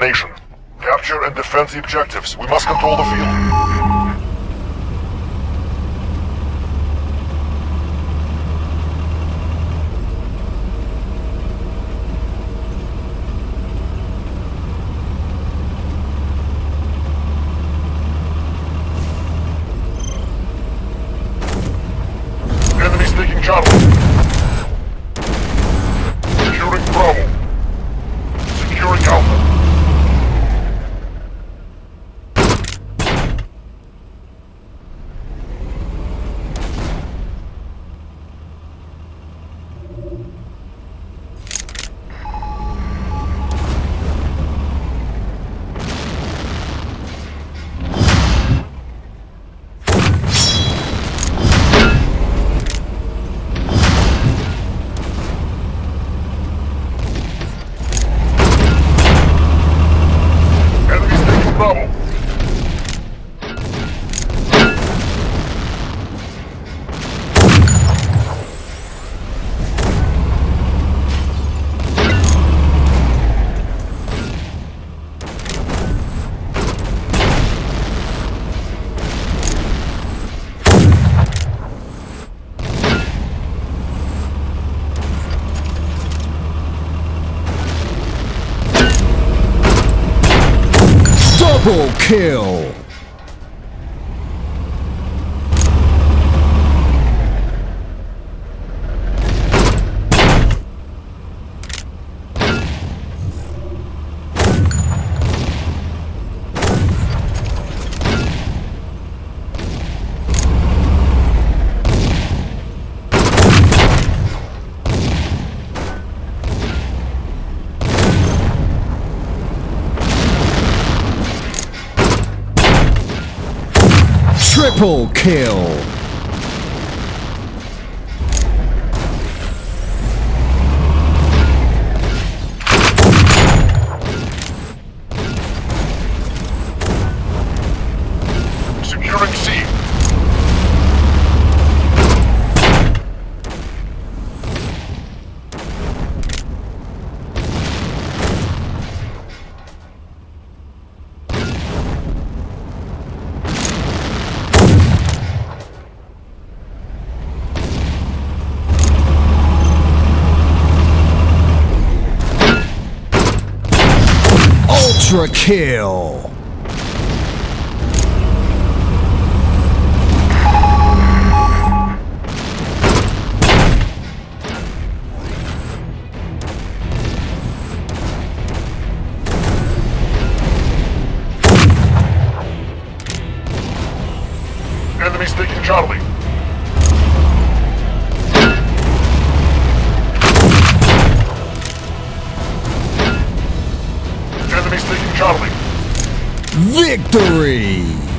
domination. Capture and defend the objectives. We must control the field. Enemies taking Charlie. Securing Bravo. Securing Alpha. Enemies taking Bravo. Double kill! Triple kill! Ultra kill! Enemies taking Charlie. Taking Charlie. Victory!